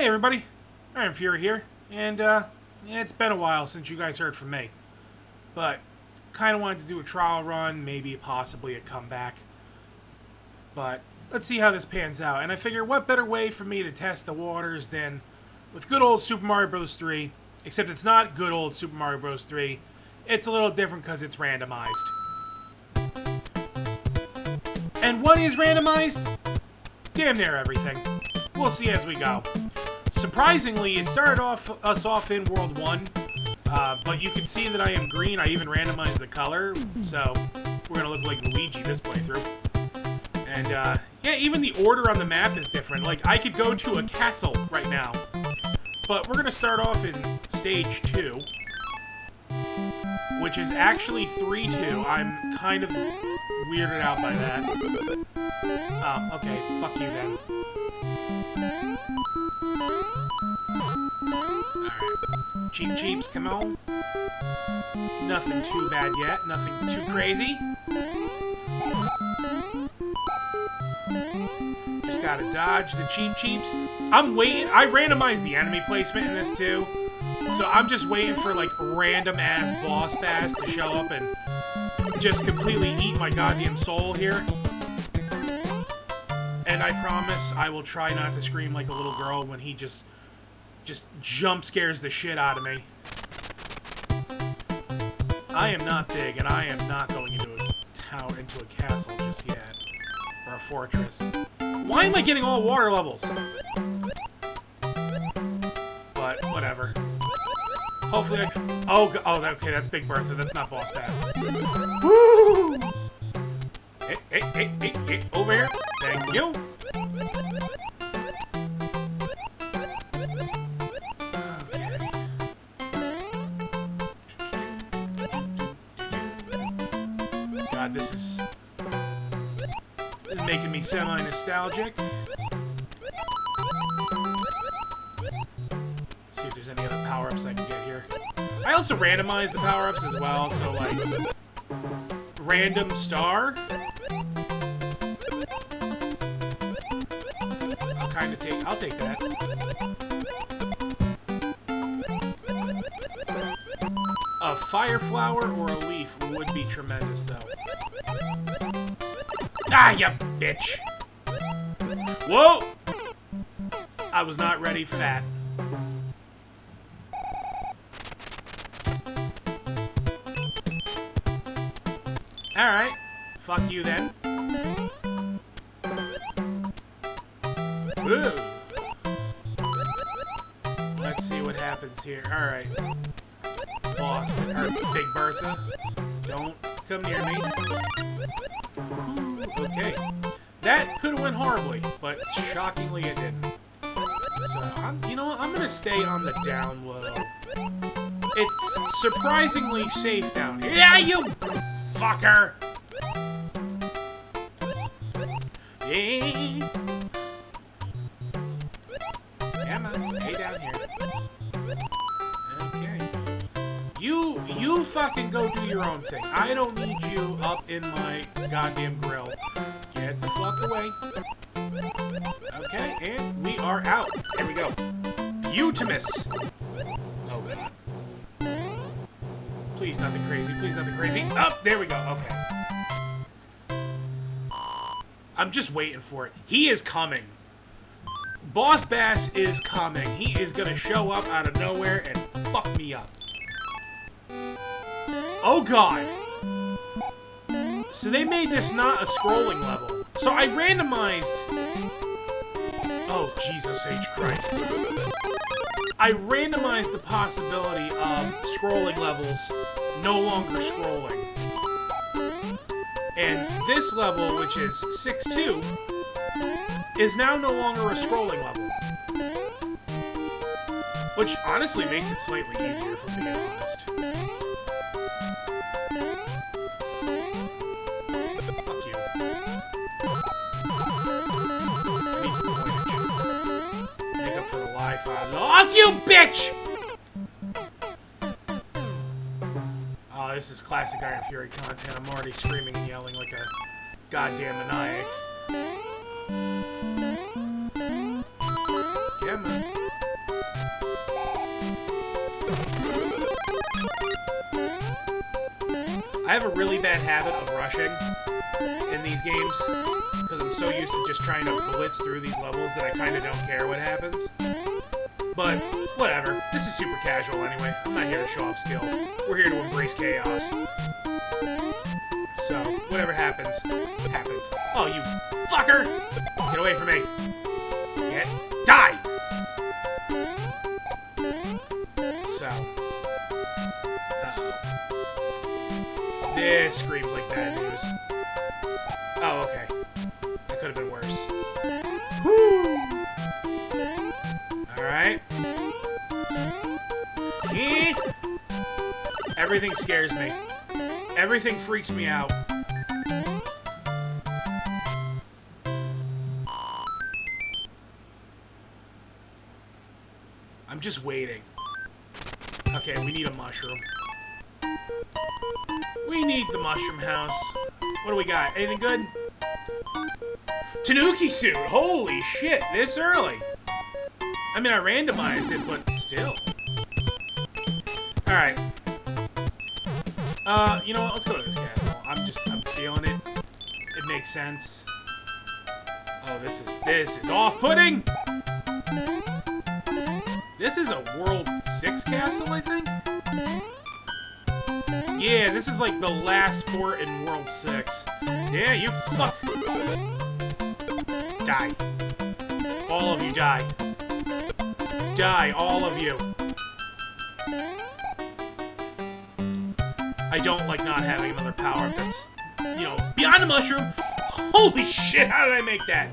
Hey everybody, Iron Fury here, and uh, it's been a while since you guys heard from me. But, kind of wanted to do a trial run, maybe possibly a comeback. But, let's see how this pans out. And I figure what better way for me to test the waters than with good old Super Mario Bros. 3, except it's not good old Super Mario Bros. 3. It's a little different because it's randomized. And what is randomized? Damn near everything. We'll see as we go. Surprisingly, it started off us off in World 1, uh, but you can see that I am green. I even randomized the color, so we're going to look like Luigi this playthrough. And, uh, yeah, even the order on the map is different. Like, I could go to a castle right now, but we're going to start off in Stage 2, which is actually 3-2. I'm kind of weirded out by that. Oh, okay. Fuck you then. Cheep Cheeps, come on. Nothing too bad yet. Nothing too crazy. Just gotta dodge the Cheep Cheeps. I'm waiting. I randomized the enemy placement in this too. So I'm just waiting for like random ass boss bass to show up and just completely eat my goddamn soul here. And I promise I will try not to scream like a little girl when he just just jump scares the shit out of me. I am not big, and I am not going into a tower, into a castle just yet. Or a fortress. Why am I getting all water levels? But, whatever. Hopefully I... Oh, oh, okay, that's Big Bertha. That's not Boss Bass. Woo! Hey, hey, hey, hey, hey, over here. Thank you. God, this is, this is making me semi-nostalgic. See if there's any other power-ups I can get here. I also randomized the power-ups as well, so like random star. I'll kind of take. I'll take that. A fire flower or a leaf would be tremendous, though. Ah, you bitch! Whoa! I was not ready for that. Alright. Fuck you then. Ooh. Let's see what happens here. Alright. Boss, or Big Bertha. Don't come near me. Okay. That could have went horribly, but shockingly it didn't. So, I'm, you know what? I'm gonna stay on the down low. It's surprisingly safe down here. Yeah, you fucker! Yeah. Fucking go do your own thing. I don't need you up in my goddamn grill. Get the fuck away. Okay, and we are out. Here we go. Utimus. Oh, God. Please, nothing crazy. Please, nothing crazy. Up, oh, there we go. Okay. I'm just waiting for it. He is coming. Boss Bass is coming. He is gonna show up out of nowhere and Oh god. So they made this not a scrolling level. So I randomized... Oh, Jesus H. Christ. I randomized the possibility of scrolling levels no longer scrolling. And this level, which is 6-2, is now no longer a scrolling level. Which honestly makes it slightly easier, if I'm being honest. Off you, bitch! Oh, this is classic Iron Fury content. I'm already screaming and yelling like a goddamn maniac. I have a really bad habit of rushing in these games because I'm so used to just trying to blitz through these levels that I kind of don't care what happens. But whatever. This is super casual anyway. I'm not here to show off skills. We're here to embrace chaos. So, whatever happens, happens. Oh, you fucker! Get away from me. Get... Die! So... Uh-oh. This screams like bad news. Everything scares me. Everything freaks me out. I'm just waiting. Okay, we need a mushroom. We need the mushroom house. What do we got? Anything good? Tanuki suit! Holy shit, this early! I mean, I randomized it, but still. Alright. Uh, you know what? Let's go to this castle. I'm just, I'm feeling it. It makes sense. Oh, this is, this is off-putting! This is a World 6 castle, I think? Yeah, this is like the last fort in World 6. Yeah, you fuck... Die. All of you die. Die, all of you. I don't like not having another power-up that's, you know, beyond the mushroom. Holy shit, how did I make that?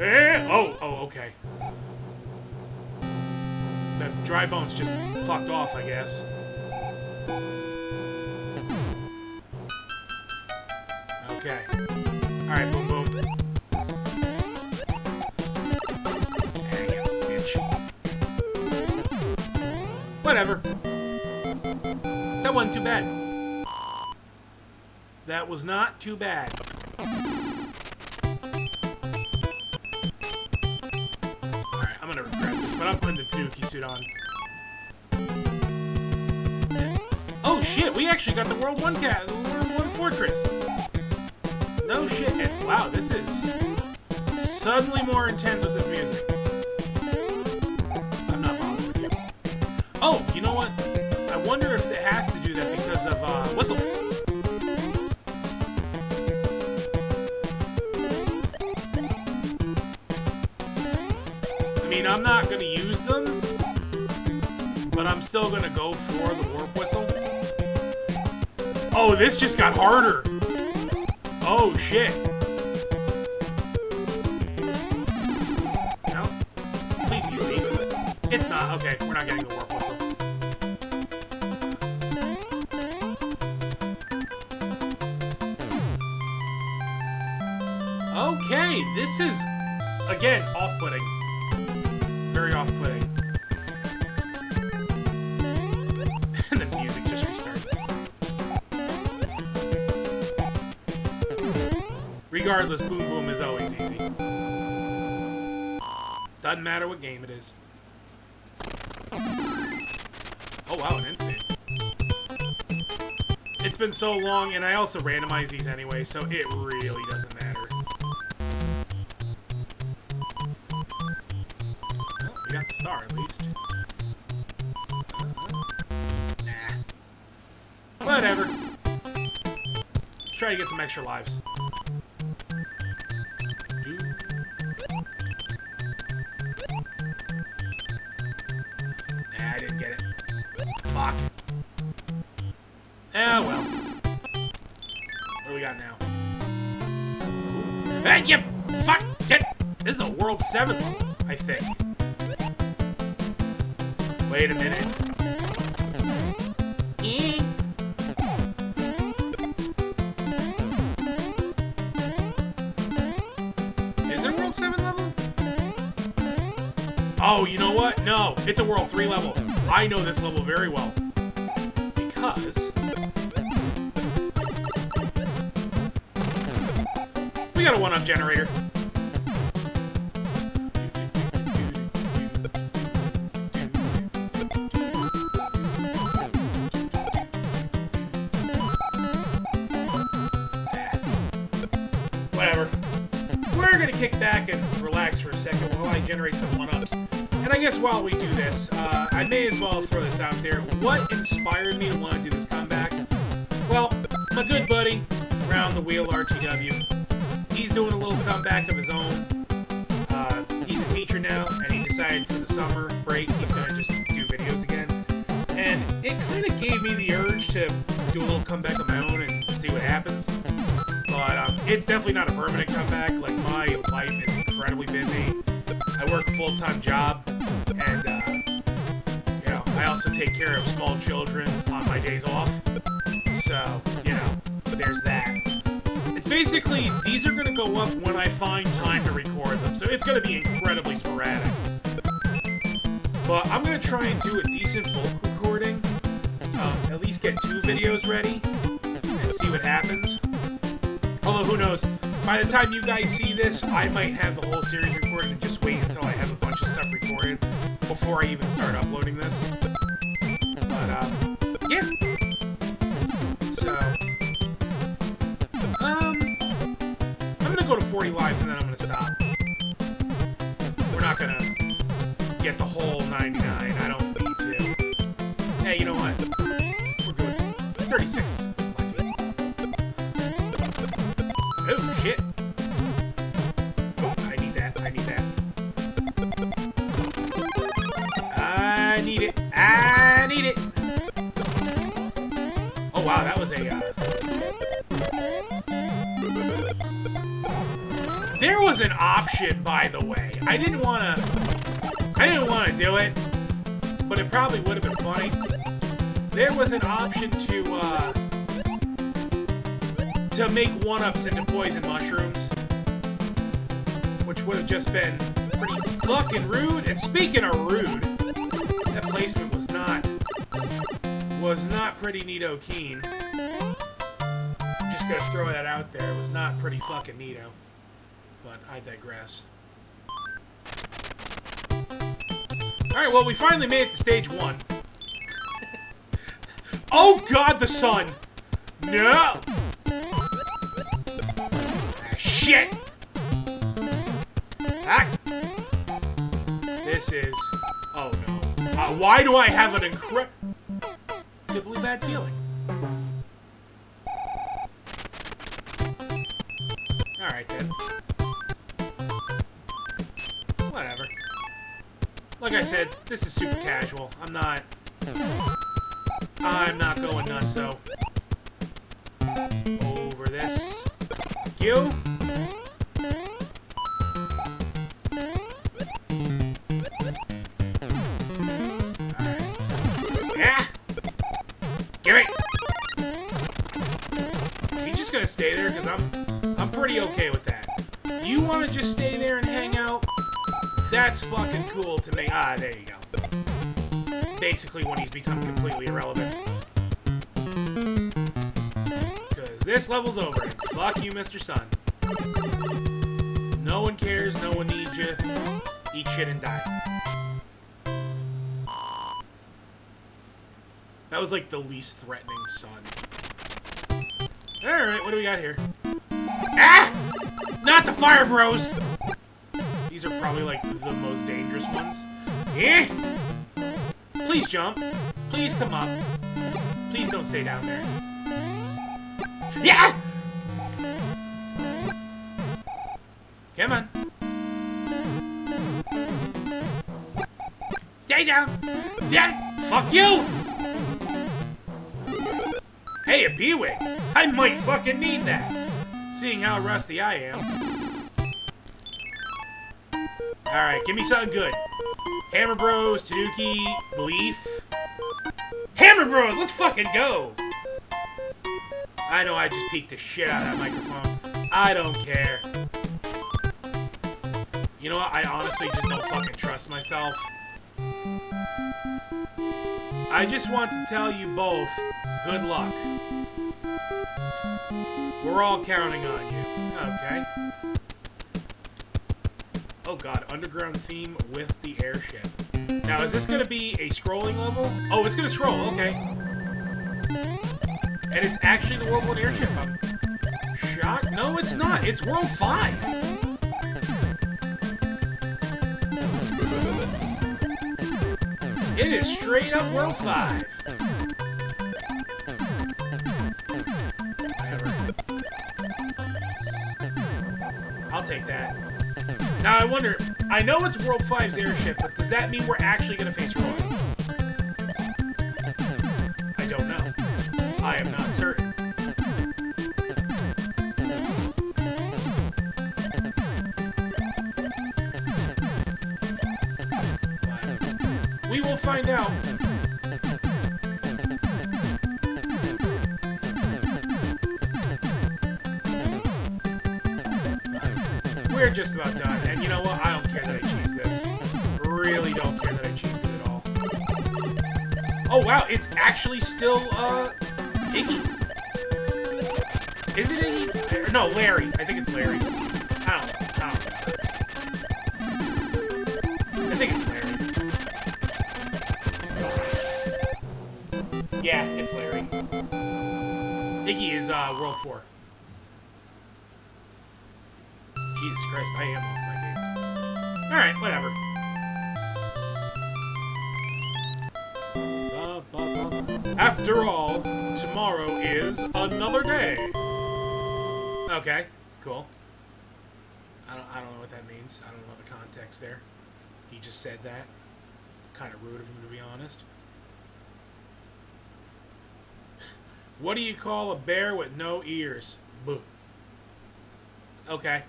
Eh? Oh, oh, okay. The dry bones just fucked off, I guess. Okay. Alright, boom, boom. Hang it, bitch. Whatever. That wasn't too bad. That was not too bad. Alright, I'm gonna regret this, but I'm putting the Tanuki suit on. Oh shit, we actually got the World 1 cat, the World 1 Fortress. No shit. And, wow, this is suddenly more intense with this music. I'm not bothered with you. Oh, you know what? I wonder if whistles. I mean, I'm not to use them, but I'm still to go for the warp whistle. Oh, this just got harder. Oh, shit. No. Please beef. It's not. Okay, we're not getting the warp This is, again, off-putting. Very off-putting. and the music just restarts. Regardless, Boom Boom is always easy. Doesn't matter what game it is. Oh wow, an instant. It's been so long, and I also randomize these anyway, so it really doesn't matter. Try to get some extra lives. Nah, I didn't get it. Fuck. Ah, well. What do we got now? Hey, you fuck! Get! This is a World 7 level, I think. Wait a minute. World 7 level? Oh, you know what? No, it's a World 3 level. I know this level very well. Because... We got a one-up generator. For a second while I generate some one-ups. And I guess while we do this, uh, I may as well throw this out there. What inspired me to want to do this comeback? Well, my good buddy, Round the Wheel RTW, he's doing a little comeback of his own. Uh, he's a teacher now, and he decided for the summer break he's gonna just do videos again. And it kind of gave me the urge to do a little comeback of my own and see what happens. But um, it's definitely not a permanent comeback. Like, my life is incredibly busy. I work a full-time job, and, uh, you know, I also take care of small children on my days off. So, you know, there's that. It's basically, these are going to go up when I find time to record them, so it's going to be incredibly sporadic. But I'm going to try and do a decent bulk recording, um, at least get two videos ready, and see what happens. Although, who knows, by the time you guys see this, I might have the whole series recorded and just wait until I have a bunch of stuff recorded before I even start uploading this. But, um, yeah. So, um, I'm gonna go to 40 lives and then I'm gonna stop. We're not gonna get the whole 99. I don't need to. Hey, you know what? We're good. 36 Oh, wow, that was a, uh... There was an option, by the way. I didn't want to... I didn't want to do it, but it probably would have been funny. There was an option to, uh... To make one-ups into poison mushrooms. Which would have just been pretty fucking rude. And speaking of rude, that placement. Was not pretty neato keen. Just gonna throw that out there. It was not pretty fucking neato. But I digress. Alright, well, we finally made it to stage one. oh god, the sun! No! Ah, shit! Ah! This is... Oh no. Uh, why do I have an incredibly bad feeling? Alright then. Whatever. Like I said, this is super casual. I'm not... I'm not going nuts, so... Over this. You. Stay there? Because I'm... I'm pretty okay with that. You want to just stay there and hang out? That's fucking cool to me. Ah, there you go. Basically when he's become completely irrelevant. Because this level's over. Fuck you, Mr. Sun. No one cares, no one needs you. Eat shit and die. That was like the least threatening sun. Alright, what do we got here? Ah! Not the fire bros! These are probably like the most dangerous ones. Eh? Please jump. Please come up. Please don't stay down there. Yeah! Come on. Stay down. Yeah. Fuck you. Hey, a P-Wing. I might fucking need that. Seeing how rusty I am. Alright, give me something good. Hammer Bros, Tanuki, Leaf. Hammer Bros, let's fucking go! I know I just peaked the shit out of that microphone. I don't care. You know what? I honestly just don't fucking trust myself. I just want to tell you both, good luck. We're all counting on you. Okay. Oh god, underground theme with the airship. Now, is this going to be a scrolling level? Oh, it's going to scroll, okay. And it's actually the World 1 airship. I'm shocked. No, it's not. It's World 5. It is straight up World 5. Take that. Now I wonder, I know it's World 5's airship, but does that mean we're actually going to face Roy? I don't know. I am not certain. We will find out. We're just about done, and you know what? I don't care that I cheese this. Really don't care that I cheesed it at all. Oh wow, it's actually still uh Iggy. Is it Iggy? No, Larry. I think it's Larry. I don't know. I don't know. I think it's Larry. Yeah, it's Larry. Iggy is uh, World 4. Christ, I am off my game. Alright, whatever. After all, tomorrow is another day. Okay, cool. I don't, I don't know what that means. I don't know the context there. He just said that. Kind of rude of him, to be honest. What do you call a bear with no ears? Boo. Okay.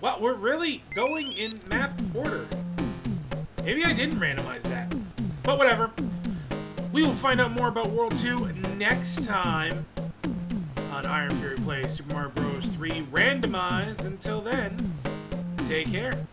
Well, we're really going in map order. Maybe I didn't randomize that. But whatever. We will find out more about World 2 next time on Iron Fury Plays Super Mario Bros. 3 Randomized. Until then, take care.